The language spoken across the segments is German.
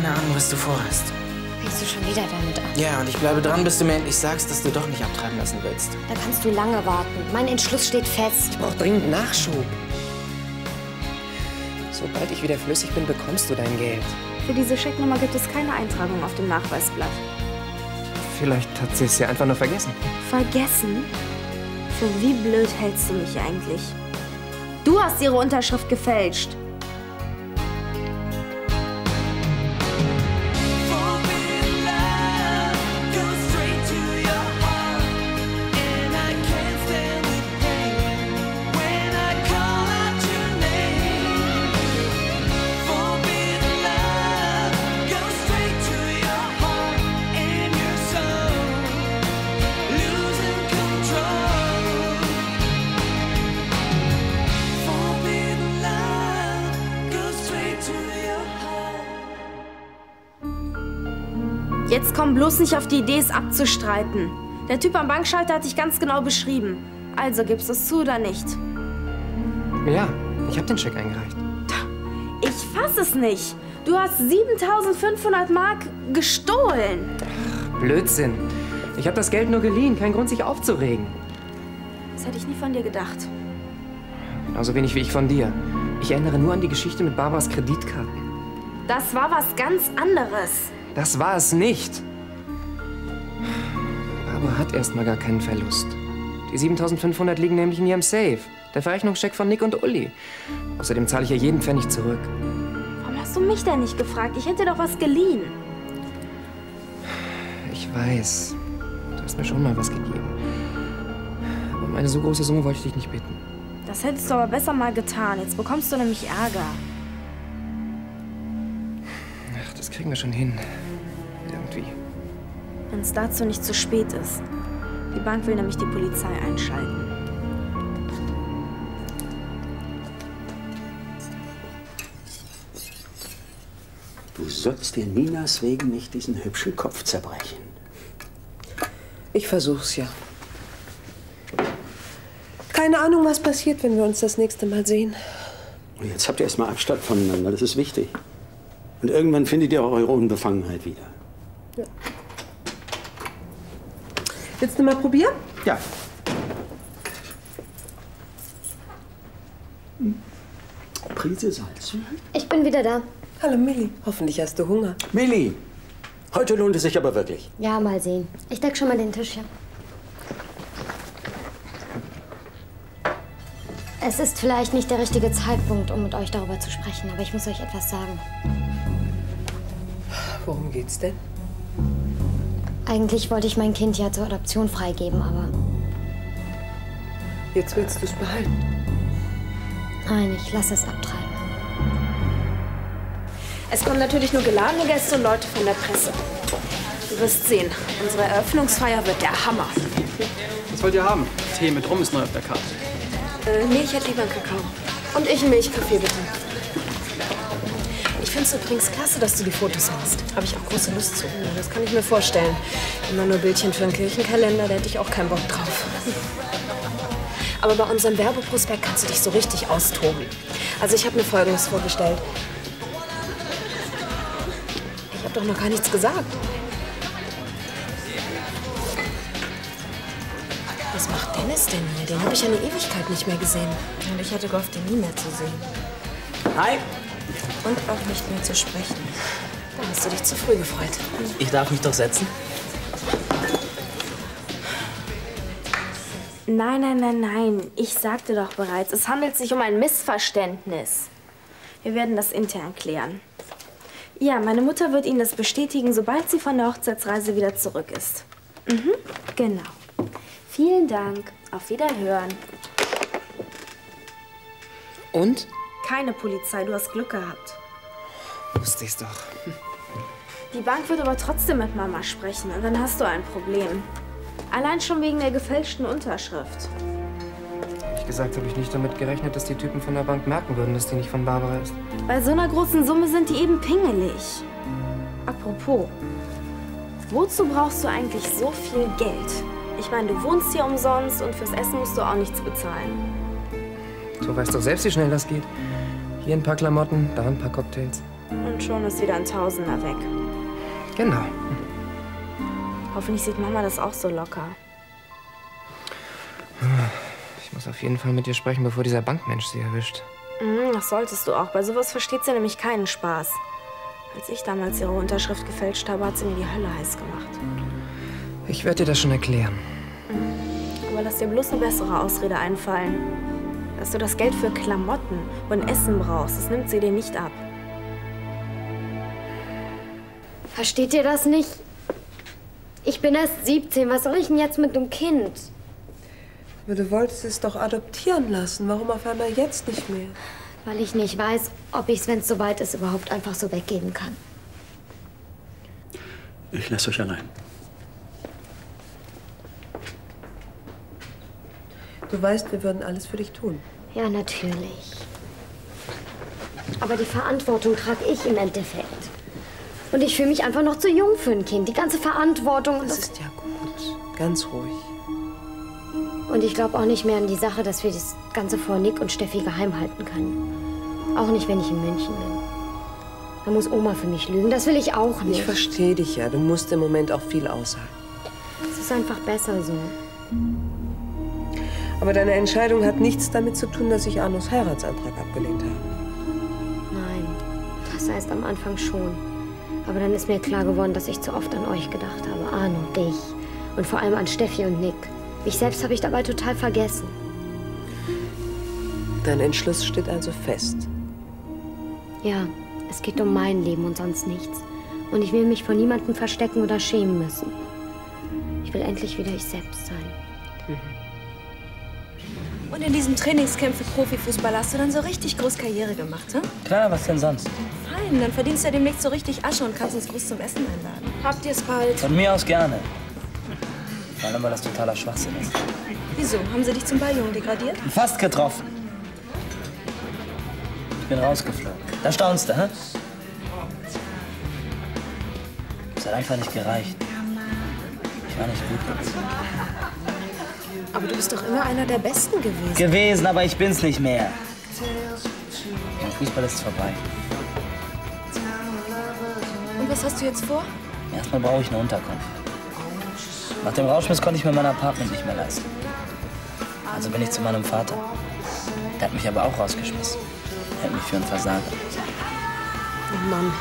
keine Ahnung, was du vorhast. Fängst du schon wieder damit an? Ja, und ich bleibe dran, bis du mir endlich sagst, dass du doch nicht abtreiben lassen willst. Da kannst du lange warten. Mein Entschluss steht fest. Ich brauche dringend Nachschub. Sobald ich wieder flüssig bin, bekommst du dein Geld. Für diese Schecknummer gibt es keine Eintragung auf dem Nachweisblatt. Vielleicht hat sie es ja einfach nur vergessen. Vergessen? Für wie blöd hältst du mich eigentlich? Du hast ihre Unterschrift gefälscht. Komm bloß nicht auf die Idee, es abzustreiten. Der Typ am Bankschalter hat dich ganz genau beschrieben. Also gibst du es zu oder nicht? Ja, ich habe den Scheck eingereicht. Ich fass es nicht. Du hast 7500 Mark gestohlen. Blödsinn. Ich habe das Geld nur geliehen. Kein Grund, sich aufzuregen. Das hätte ich nie von dir gedacht. Genauso wenig wie ich von dir. Ich erinnere nur an die Geschichte mit Barbaras Kreditkarten. Das war was ganz anderes. Das war es nicht. Barbara hat erstmal gar keinen Verlust. Die 7500 liegen nämlich in ihrem Safe. Der Verrechnungscheck von Nick und Uli. Außerdem zahle ich ja jeden Pfennig zurück. Warum hast du mich denn nicht gefragt? Ich hätte dir doch was geliehen. Ich weiß. Du hast mir schon mal was gegeben. Aber um eine so große Summe wollte ich dich nicht bitten. Das hättest du aber besser mal getan. Jetzt bekommst du nämlich Ärger. Ach, das kriegen wir schon hin. Wenn es dazu nicht zu spät ist. Die Bank will nämlich die Polizei einschalten. Du sollst dir Ninas wegen nicht diesen hübschen Kopf zerbrechen. Ich versuch's ja. Keine Ahnung, was passiert, wenn wir uns das nächste Mal sehen. Jetzt habt ihr erstmal Abstand voneinander, das ist wichtig. Und irgendwann findet ihr auch eure Unbefangenheit wieder. Willst du mal probieren? Ja. Prise Salz. Ich bin wieder da. Hallo Millie. Hoffentlich hast du Hunger. Millie, heute lohnt es sich aber wirklich. Ja, mal sehen. Ich deck schon mal den Tisch hier. Es ist vielleicht nicht der richtige Zeitpunkt, um mit euch darüber zu sprechen, aber ich muss euch etwas sagen. Worum geht's denn? Eigentlich wollte ich mein Kind ja zur Adoption freigeben, aber Jetzt willst du es behalten. nein, ich lasse es abtreiben. Es kommen natürlich nur geladene Gäste und Leute von der Presse. Du wirst sehen, unsere Eröffnungsfeier wird der Hammer. Was wollt ihr haben? Tee mit Rum ist neu auf der Karte. Äh, nee, ich hätte lieber einen Kakao. Und ich einen Milchkaffee, bitte. Ich finde es übrigens klasse, dass du die Fotos hast. Habe ich auch große Lust zu. Ja, das kann ich mir vorstellen. Immer nur Bildchen für einen Kirchenkalender, da hätte ich auch keinen Bock drauf. Aber bei unserem Werbeprospekt kannst du dich so richtig austoben. Also ich habe mir Folgendes vorgestellt. Ich habe doch noch gar nichts gesagt. Was macht Dennis denn hier? Den habe ich eine Ewigkeit nicht mehr gesehen. Und ich hatte gehofft, ihn nie mehr zu sehen. Hi, Und auch nicht mehr zu sprechen. Da hast du dich zu früh gefreut. ich darf mich doch setzen. Nein, nein, nein, nein. Ich sagte doch bereits, es handelt sich um ein Missverständnis. Wir werden das intern klären. Ja, meine Mutter wird Ihnen das bestätigen, sobald sie von der Hochzeitsreise wieder zurück ist. Mhm, genau. Vielen Dank. Auf Wiederhören. Und? Keine Polizei, du hast Glück gehabt. Wusste ich's doch. Die Bank wird aber trotzdem mit Mama sprechen und dann hast du ein Problem. Allein schon wegen der gefälschten Unterschrift. Ehrlich gesagt habe ich nicht damit gerechnet, dass die Typen von der Bank merken würden, dass die nicht von Barbara ist. Bei so einer großen Summe sind die eben pingelig. Apropos, wozu brauchst du eigentlich so viel Geld? Ich meine, du wohnst hier umsonst und fürs Essen musst du auch nichts bezahlen. Du weißt doch selbst, wie schnell das geht. Hier ein paar Klamotten, da ein paar Cocktails. Und Schon ist wieder ein Tausender weg. Genau. Hoffentlich sieht Mama das auch so locker. Ich muss auf jeden Fall mit ihr sprechen, bevor dieser Bankmensch sie erwischt. Mhm, das solltest du auch. Bei sowas versteht sie nämlich keinen Spaß. Als ich damals ihre Unterschrift gefälscht habe, hat sie mir die Hölle heiß gemacht. Ich werde dir das schon erklären. Aber lass dir bloß eine bessere Ausrede einfallen. Dass du das Geld für Klamotten und Essen brauchst, das nimmt sie dir nicht ab. Versteht ihr das nicht? Ich bin erst 17. Was soll ich denn jetzt mit einem Kind? Aber du wolltest es doch adoptieren lassen. Warum auf einmal jetzt nicht mehr? Weil ich nicht weiß, ob ich es, wenn es soweit ist, überhaupt einfach so weggeben kann. Ich lasse euch allein. Du weißt, wir würden alles für dich tun. Ja, natürlich. Aber die Verantwortung trage ich im Endeffekt. Und ich fühle mich einfach noch zu jung für ein Kind. Die ganze Verantwortung. Das ist ja gut. Ganz ruhig. und ich glaube auch nicht mehr an die Sache, dass wir das Ganze vor Nick und Steffi geheim halten können. Auch nicht, wenn ich in München bin. Da muss Oma für mich lügen. Das will ich auch Ich nicht. verstehe dich ja. Du musst im Moment auch viel aushalten. Es ist einfach besser so. Aber deine Entscheidung hat nichts damit zu tun, dass ich Arnos Heiratsantrag abgelehnt habe. Nein, das heißt am Anfang schon. Aber dann ist mir klar geworden, dass ich zu oft an euch gedacht habe. Arno, dich. Und vor allem an Steffi und Nick. Mich selbst habe ich dabei total vergessen. Dein Entschluss steht also fest. Ja, es geht um mein Leben und sonst nichts. Und ich will mich vor niemandem verstecken oder schämen müssen. Ich will endlich wieder ich selbst sein. Und in diesem Trainingscamp für Profifußball hast du dann so richtig groß Karriere gemacht, hm? Klar, was denn sonst? Fein, dann verdienst du ja demnächst so richtig Asche und kannst uns groß zum Essen einladen. Habt ihr es bald? Von mir aus gerne. Vor allem, weil das totaler Schwachsinn ist. Wieso? Haben sie dich zum Balljungen degradiert? Fast getroffen. Ich bin rausgeflogen. Da staunst du, hä? Es hat einfach nicht gereicht. Ich war nicht gut. Aber du bist doch immer einer der Besten gewesen. Gewesen, aber ich bin's nicht mehr. Mein Fußball ist vorbei. Und was hast du jetzt vor? Erstmal brauche ich eine Unterkunft. Nach dem Rauschmiss konnte ich mir mein Apartment nicht mehr leisten. Also bin ich zu meinem Vater. Der hat mich aber auch rausgeschmissen. Er hält mich für einen Versager. Oh Mann,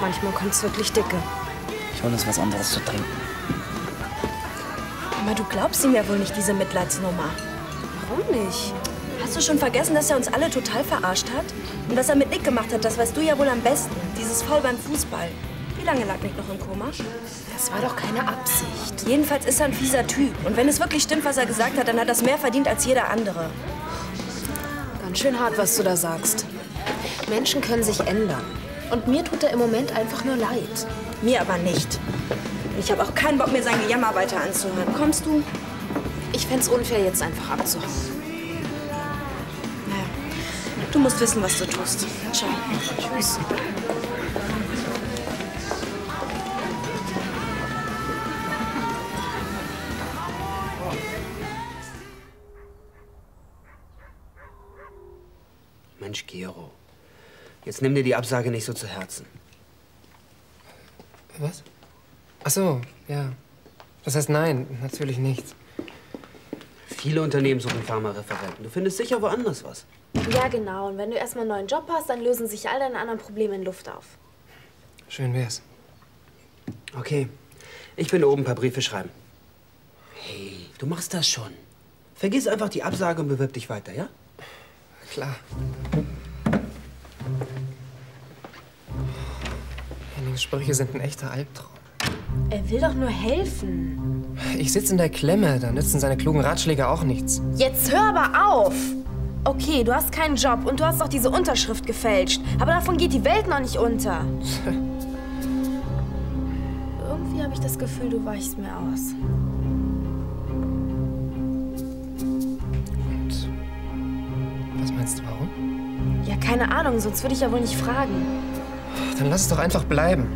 manchmal kommt's wirklich dicke. Ich hole uns was anderes zu trinken. Aber du glaubst ihm ja wohl nicht, diese Mitleidsnummer. Warum nicht? Hast du schon vergessen, dass er uns alle total verarscht hat? Und was er mit Nick gemacht hat, das weißt du ja wohl am besten. Dieses Foul beim Fußball. Wie lange lag Nick noch im Koma? Das war doch keine Absicht. Jedenfalls ist er ein fieser Typ. Und wenn es wirklich stimmt, was er gesagt hat, dann hat er es mehr verdient als jeder andere. Ganz schön hart, was du da sagst. Menschen können sich ändern. Und mir tut er im Moment einfach nur leid. Mir aber nicht. Ich habe auch keinen Bock mehr, sein Gejammer weiter anzuhören. Kommst du? Ich fänd's unfair, jetzt einfach abzuhauen. Naja, du musst wissen, was du tust. Ciao. Tschüss. Mensch, Gero. Jetzt nimm dir die Absage nicht so zu Herzen. Was? Ach so, ja. Das heißt nein, natürlich nicht. Viele Unternehmen suchen Pharmareferenten. Du findest sicher woanders was. Ja, genau. Und wenn du erstmal einen neuen Job hast, dann lösen sich all deine anderen Probleme in Luft auf. Schön wär's. Okay. Ich bin oben ein paar Briefe schreiben. Hey, du machst das schon. Vergiss einfach die Absage und bewirb dich weiter, ja? Klar. Hennings Sprüche sind ein echter Albtraum. Er will doch nur helfen. Ich sitze in der Klemme, da nützen seine klugen Ratschläge auch nichts. Jetzt hör aber auf! Okay, du hast keinen Job und du hast auch diese Unterschrift gefälscht. Aber davon geht die Welt noch nicht unter. Irgendwie habe ich das Gefühl, du weichst mir aus. Was meinst du, warum? Ja, keine Ahnung, sonst würde ich ja wohl nicht fragen. Dann lass es doch einfach bleiben.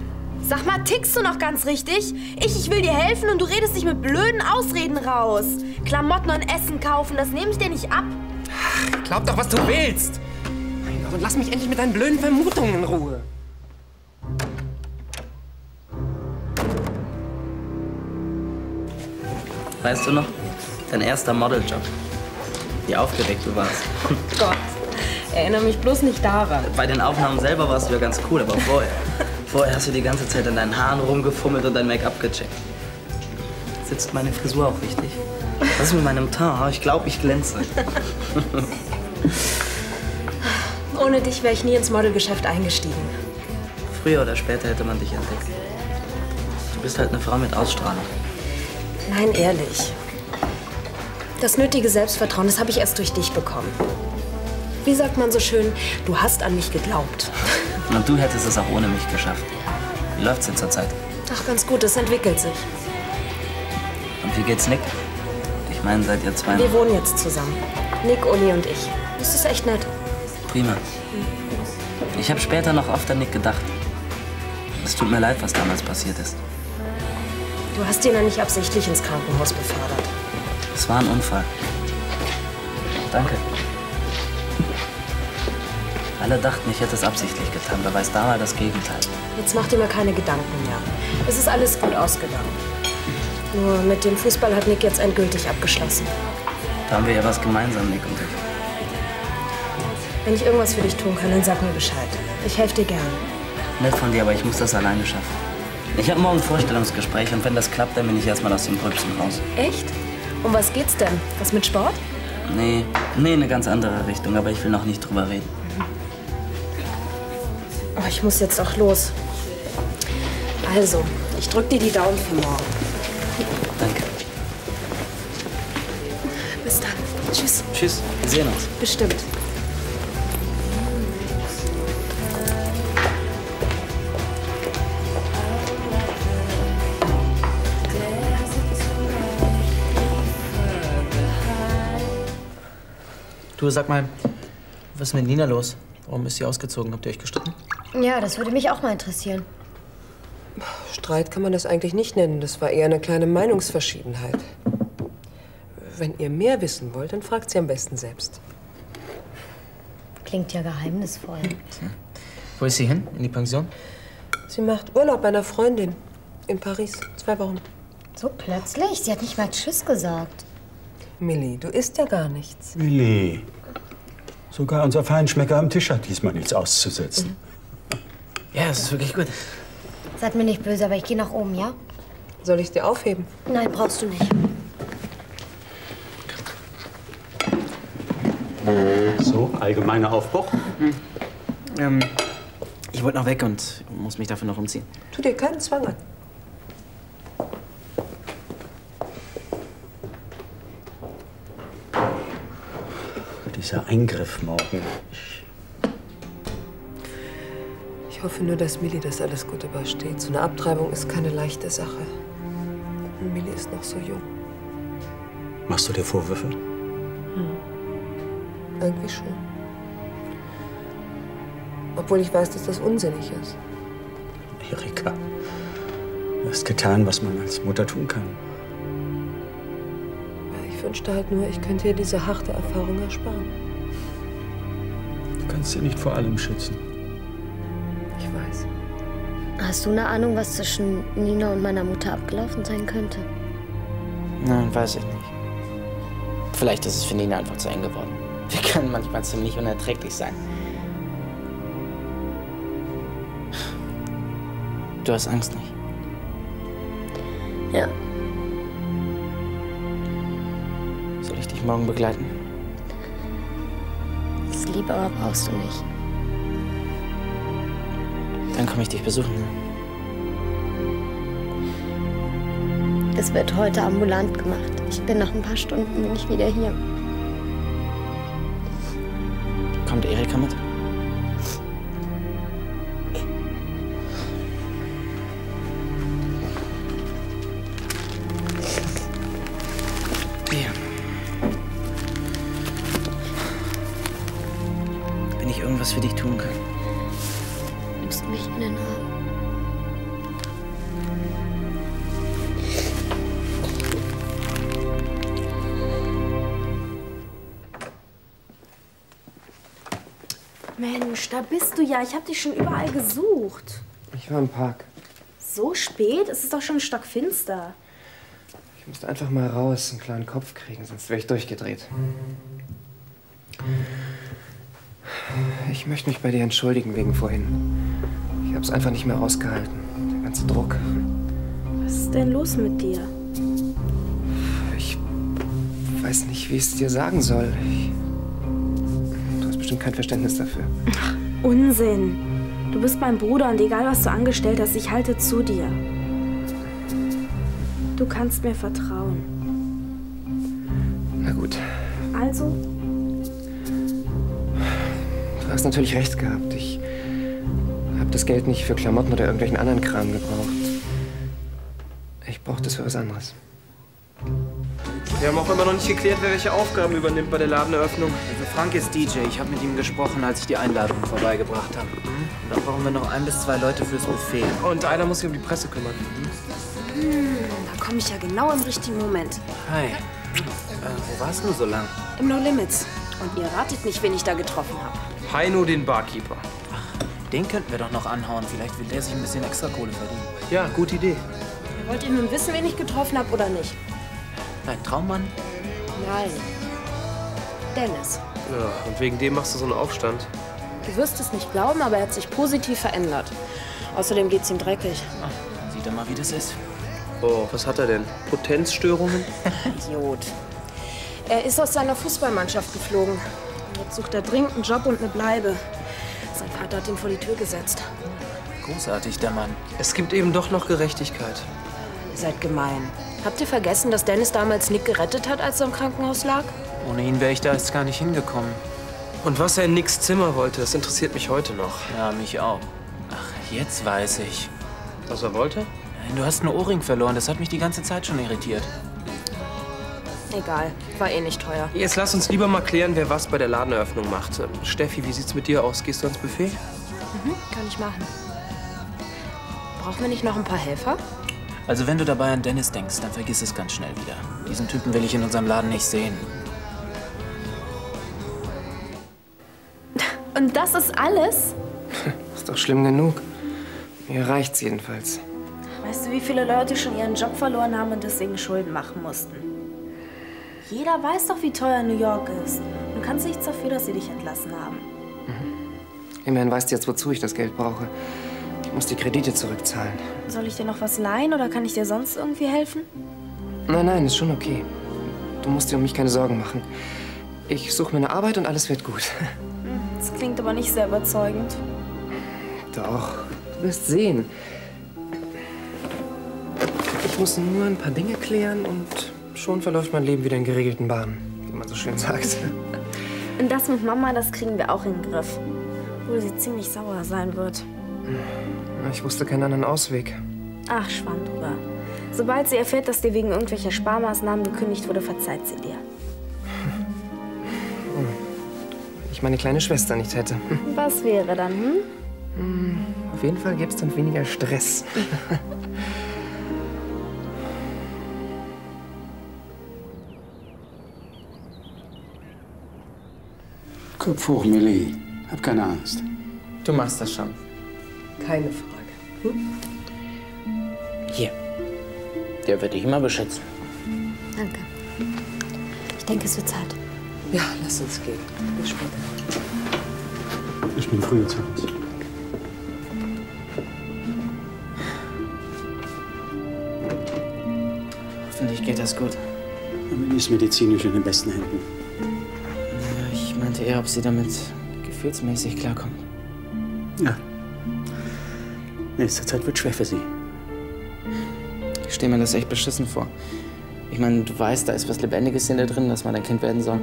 Sag mal, tickst du noch ganz richtig? Ich, ich will dir helfen und du redest dich mit blöden Ausreden raus. Klamotten und Essen kaufen, das nehme ich dir nicht ab. Ach, glaub doch, was du willst. Mein Gott, und lass mich endlich mit deinen blöden Vermutungen in Ruhe. Weißt du noch? Dein erster Modeljob. Wie aufgeregt du warst. Oh Gott, erinnere mich bloß nicht daran. Bei den Aufnahmen selber warst du ja ganz cool, aber vorher. Vorher hast du die ganze Zeit an deinen Haaren rumgefummelt und dein Make-up gecheckt. Sitzt meine Frisur auch richtig? Was ist mit meinem Teint? Ich glaube, ich glänze. Ohne dich wäre ich nie ins Modelgeschäft eingestiegen. Früher oder später hätte man dich entdeckt. Du bist halt eine Frau mit Ausstrahlung. Nein, ehrlich. Das nötige Selbstvertrauen, das habe ich erst durch dich bekommen. Wie sagt man so schön, du hast an mich geglaubt. Und du hättest es auch ohne mich geschafft. Wie läuft's denn zurzeit? Ach, ganz gut, es entwickelt sich. Und wie geht's Nick? Ich meine, seid ihr zwei? Wir wohnen jetzt zusammen. Nick, Uli und ich. Das ist echt nett. Prima. Ich habe später noch oft an Nick gedacht. Es tut mir leid, was damals passiert ist. Du hast ihn ja nicht absichtlich ins Krankenhaus befördert. Es war ein Unfall. Danke. Alle dachten, ich hätte es absichtlich getan. Beweis da mal das Gegenteil. Jetzt mach dir mal keine Gedanken mehr. Es ist alles gut ausgegangen. Nur mit dem Fußball hat Nick jetzt endgültig abgeschlossen. Da haben wir ja was gemeinsam, Nick und ich. Wenn ich irgendwas für dich tun kann, dann sag mir Bescheid. Ich helfe dir gern. Nett von dir, aber ich muss das alleine schaffen. Ich habe morgen ein Vorstellungsgespräch und wenn das klappt, dann bin ich erstmal aus dem Gröbsten raus. Echt? Um was geht's denn? Was mit Sport? Nee, nee, eine ganz andere Richtung, aber ich will noch nicht drüber reden. Oh, ich muss jetzt auch los. Also, ich drück dir die Daumen für morgen. Danke. Bis dann. Tschüss. Tschüss, wir sehen uns. Bestimmt. Du, sag mal, was ist mit Nina los? Warum ist sie ausgezogen? Habt ihr euch gestritten? Ja, das würde mich auch mal interessieren. Streit kann man das eigentlich nicht nennen. Das war eher eine kleine Meinungsverschiedenheit. Wenn ihr mehr wissen wollt, dann fragt sie am besten selbst. Klingt ja geheimnisvoll. Wo ist sie hin? In die Pension? Sie macht Urlaub bei einer Freundin in Paris. Zwei Wochen. So plötzlich? Sie hat nicht mal Tschüss gesagt. Millie, du isst ja gar nichts. Willi. Sogar unser Feinschmecker am Tisch hat diesmal nichts auszusetzen. Ja, es ist wirklich gut. Seid mir nicht böse, aber ich gehe nach oben, ja? Soll ich dir aufheben? Nein, brauchst du nicht. So, allgemeiner Aufbruch. Ähm, ich wollte noch weg und muss mich dafür noch umziehen. Tu dir keinen Zwang an. Dieser Eingriff morgen. Ich hoffe nur, dass Millie das alles gut übersteht. So eine Abtreibung ist keine leichte Sache. Und Millie ist noch so jung. Machst du dir Vorwürfe? Hm. Irgendwie schon. Obwohl ich weiß, dass das unsinnig ist. Erika, du hast getan, was man als Mutter tun kann. Ich wünschte halt nur, ich könnte ihr diese harte Erfahrung ersparen. Du kannst sie nicht vor allem schützen. Ich weiß. Hast du eine Ahnung, was zwischen Nina und meiner Mutter abgelaufen sein könnte? Nein, weiß ich nicht. Vielleicht ist es für Nina einfach zu eng geworden. Wir können manchmal ziemlich unerträglich sein. Du hast Angst nicht. Ja. Soll ich dich morgen begleiten? Das ist lieb, aber brauchst du nicht. Dann komme ich dich besuchen. Es wird heute ambulant gemacht. Ich bin nach ein paar Stunden bin ich wieder hier. Kommt Erika mit? Mensch, da bist du ja. Ich habe dich schon überall gesucht. Ich war im Park. So spät? Es ist doch schon stockfinster. Ich Ich müsste einfach mal raus, einen klaren Kopf kriegen, sonst wäre ich durchgedreht. Ich möchte mich bei dir entschuldigen wegen vorhin. Ich habe es einfach nicht mehr ausgehalten. Der ganze Druck. Was ist denn los mit dir? Ich weiß nicht, wie ich es dir sagen soll. Ich, bestimmt kein Verständnis dafür. Unsinn. Du bist mein Bruder und egal was du angestellt hast, ich halte zu dir. Du kannst mir vertrauen. Na gut, Also, du hast natürlich recht gehabt. Ich habe das Geld nicht für Klamotten oder irgendwelchen anderen Kram gebraucht. Ich brauchte das für was anderes. Wir haben auch immer noch nicht geklärt, wer welche Aufgaben übernimmt bei der Ladeneröffnung. Also Frank ist DJ. Ich habe mit ihm gesprochen, als ich die Einladung vorbeigebracht habe. Und dann brauchen wir noch ein bis zwei Leute fürs Buffet. Und einer muss sich um die Presse kümmern. Hm, da komme ich ja genau im richtigen Moment. Hi. Äh, wo warst du so lang? Im No Limits. Und ihr ratet nicht, wen ich da getroffen habe. Heino, den Barkeeper. Den könnten wir doch noch anhauen. Vielleicht will der sich ein bisschen extra Kohle verdienen. Ja, gute Idee. Wollt ihr nun wissen, wen ich getroffen habe oder nicht? Dein Traummann? Nein. Dennis. Ja, und wegen dem machst du so einen Aufstand. Du wirst es nicht glauben, aber er hat sich positiv verändert. Außerdem geht's ihm dreckig. Sieht er mal, wie das ist. Oh, was hat er denn? Potenzstörungen? Idiot. Er ist aus seiner Fußballmannschaft geflogen. Jetzt sucht er dringend einen Job und eine Bleibe. Sein Vater hat ihn vor die Tür gesetzt. Großartig, der Mann. Es gibt eben doch noch Gerechtigkeit. Ihr seid gemein. Habt ihr vergessen, dass Dennis damals Nick gerettet hat, als er im Krankenhaus lag? Ohne ihn wäre ich da jetzt gar nicht hingekommen. Und was er in Nicks Zimmer wollte, das interessiert mich heute noch. Ja, mich auch. Ach, jetzt weiß ich. Was er wollte? Du hast einen Ohrring verloren. Das hat mich die ganze Zeit schon irritiert. Egal, war eh nicht teuer. Jetzt lass uns lieber mal klären, wer was bei der Ladeneröffnung macht. Ähm, Steffi, wie sieht's mit dir aus? Gehst du ans Buffet? Mhm, kann ich machen. Brauchen wir nicht noch ein paar Helfer? Also wenn du dabei an Dennis denkst, dann vergiss es ganz schnell wieder. Diesen Typen will ich in unserem Laden nicht sehen. und das ist alles? Ist doch schlimm genug. Mir reicht's jedenfalls. Weißt du, wie viele Leute schon ihren Job verloren haben und deswegen Schulden machen mussten? Jeder weiß doch, wie teuer New York ist. Du kannst nichts dafür, dass sie dich entlassen haben. Immerhin weißt du jetzt, wozu ich das Geld brauche. Ich muss die Kredite zurückzahlen. Soll ich dir noch was leihen oder kann ich dir sonst irgendwie helfen? Nein, nein, ist schon okay. Du musst dir um mich keine Sorgen machen. Ich suche mir eine Arbeit und alles wird gut. Das klingt aber nicht sehr überzeugend. Doch, du wirst sehen. Ich muss nur ein paar Dinge klären und schon verläuft mein Leben wieder in geregelten Bahnen, wie man so schön sagt. Und das mit Mama, das kriegen wir auch in den Griff. Obwohl sie ziemlich sauer sein wird. Ich wusste keinen anderen Ausweg. Ach, Schwamm drüber. Sobald sie erfährt, dass dir wegen irgendwelcher Sparmaßnahmen gekündigt wurde, verzeiht sie dir. Wenn ich meine kleine Schwester nicht hätte. Was wäre dann, hm? Hm, Auf jeden Fall gäbe es dann weniger Stress. Kopf hoch, Millie. Hab keine Angst. Du machst das schon. Keine Frage. Hier. Der wird dich immer beschützen. Danke. Ich denke, es wird Zeit. Ja, lass uns gehen. Bis später. Ich bin früher zu Hause. Hoffentlich geht das gut. Millie ist medizinisch in den besten Händen. Ich meinte eher, ob sie damit gefühlsmäßig klarkommt. Ja. Nächste Zeit wird schwer für sie. Ich stelle mir das echt beschissen vor. Ich meine, du weißt, da ist was Lebendiges in dir drin, dass man ein Kind werden soll.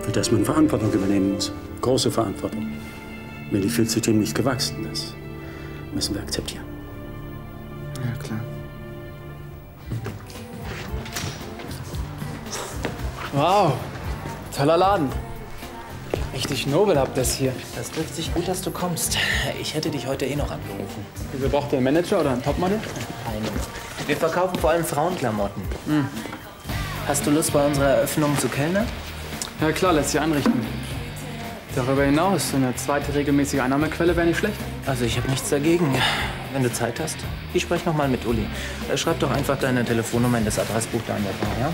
Für das man Verantwortung übernehmen muss. Große Verantwortung. Millie fühlt sich dem nicht gewachsen. Das müssen wir akzeptieren. Ja, klar. Wow, toller Laden. Richtig nobel habt ihr es hier. Das trifft sich gut, dass du kommst. Ich hätte dich heute eh noch angerufen. Wieso braucht ihr einen Manager oder einen Topmodel? Nein. Wir verkaufen vor allem Frauenklamotten. Hast du Lust, bei unserer Eröffnung zu kellnern? Ja klar, lässt sich einrichten. Darüber hinaus, eine zweite regelmäßige Einnahmequelle wäre nicht schlecht. Also ich habe nichts dagegen. wenn du Zeit hast. Ich spreche noch mal mit Uli. Äh, Schreib doch einfach deine Telefonnummer in das Adressbuch da an der Bar, ja?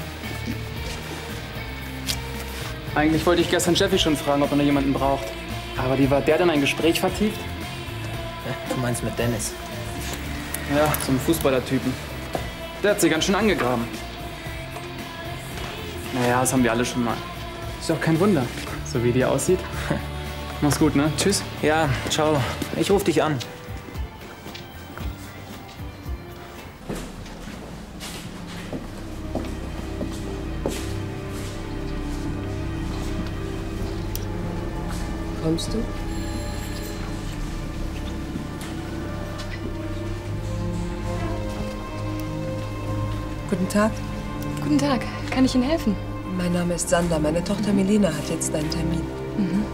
Eigentlich wollte ich gestern Steffi schon fragen, ob er noch jemanden braucht. Aber wie war der denn ein Gespräch vertieft? Du meinst mit Dennis? Ja, zum Fußballertypen. Der hat sie ganz schön angegraben. Naja, das haben wir alle schon mal. Ist doch kein Wunder, so wie die aussieht. Mach's gut, ne? Tschüss. Ja, ciao. Ich ruf dich an. Kommst du? Guten Tag. Guten Tag, kann ich Ihnen helfen? Mein Name ist Sander. Meine Tochter Melina hat jetzt einen Termin. Mhm.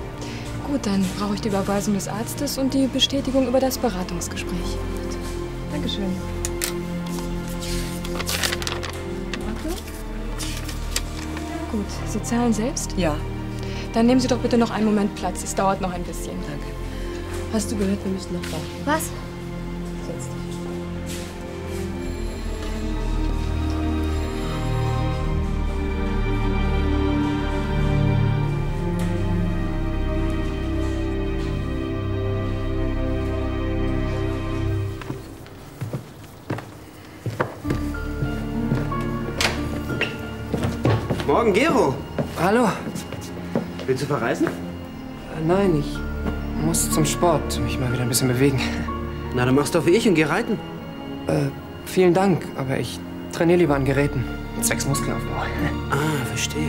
Gut, dann brauche ich die Überweisung des Arztes und die Bestätigung über das Beratungsgespräch. Dankeschön. Warte. Gut, Sie zahlen selbst? Ja. Dann nehmen Sie doch bitte noch einen Moment Platz. Es dauert noch ein bisschen. Danke. Hast du gehört, wir müssen noch warten. Was? Setz dich. Morgen, Gero. Hallo. Willst du verreisen? Äh, Nein, ich muss zum Sport. Mich mal wieder ein bisschen bewegen. Na, dann machst doch wie ich und geh reiten. Äh, vielen Dank, aber ich trainiere lieber an Geräten. Zwecks Muskelaufbau. Ah, verstehe.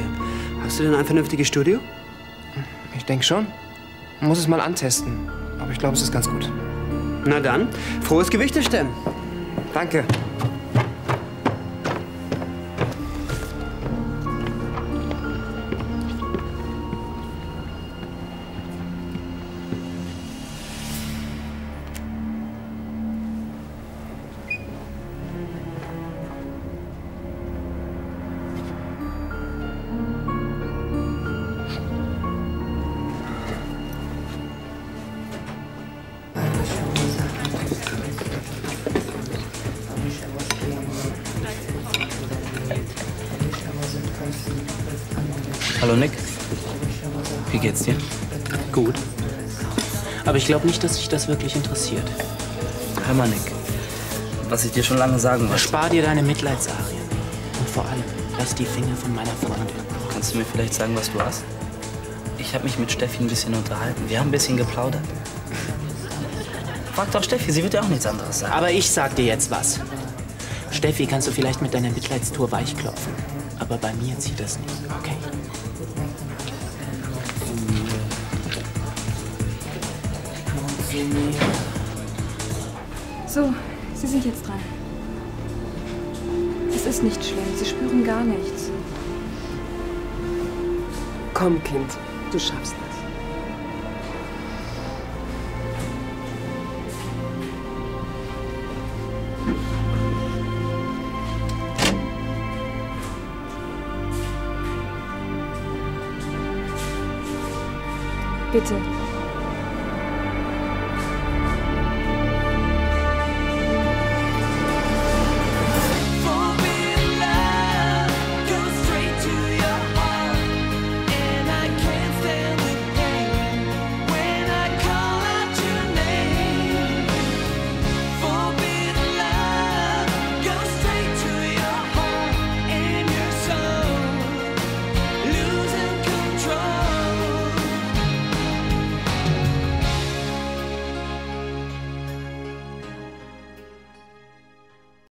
Hast du denn ein vernünftiges Studio? Ich denke schon. Muss es mal antesten. Aber ich glaube, es ist ganz gut. Na dann, frohes Gewichte stemmen. Danke. Glaube nicht, dass dich das wirklich interessiert. Hör mal, Nick. Was ich dir schon lange sagen wollte. Spar dir deine Mitleidsarien. Und vor allem, lass die Finger von meiner Freundin. Kannst du mir vielleicht sagen, was du hast? Ich habe mich mit Steffi ein bisschen unterhalten. Wir haben ein bisschen geplaudert. Frag doch Steffi, sie wird ja auch nichts anderes sagen. Aber ich sag dir jetzt was. Steffi kannst du vielleicht mit deiner Mitleidstour weichklopfen. Aber bei mir zieht das nicht, So, Sie sind jetzt dran. Es ist nicht schlimm. Sie spüren gar nichts. Komm, Kind. Du schaffst das. Bitte,